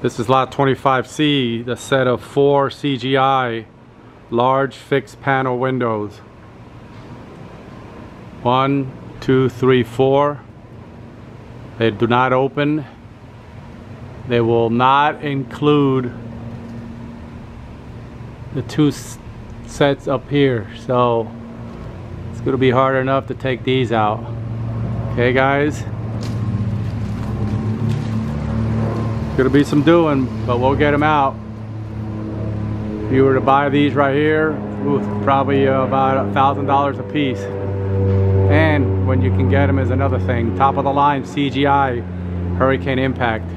This is lot 25C, the set of four CGI large fixed panel windows. One, two, three, four. They do not open. They will not include the two sets up here. So it's gonna be hard enough to take these out. Okay guys? Gonna be some doing, but we'll get them out. If you were to buy these right here, ooh, probably uh, about a thousand dollars a piece. And when you can get them is another thing. Top of the line CGI Hurricane Impact.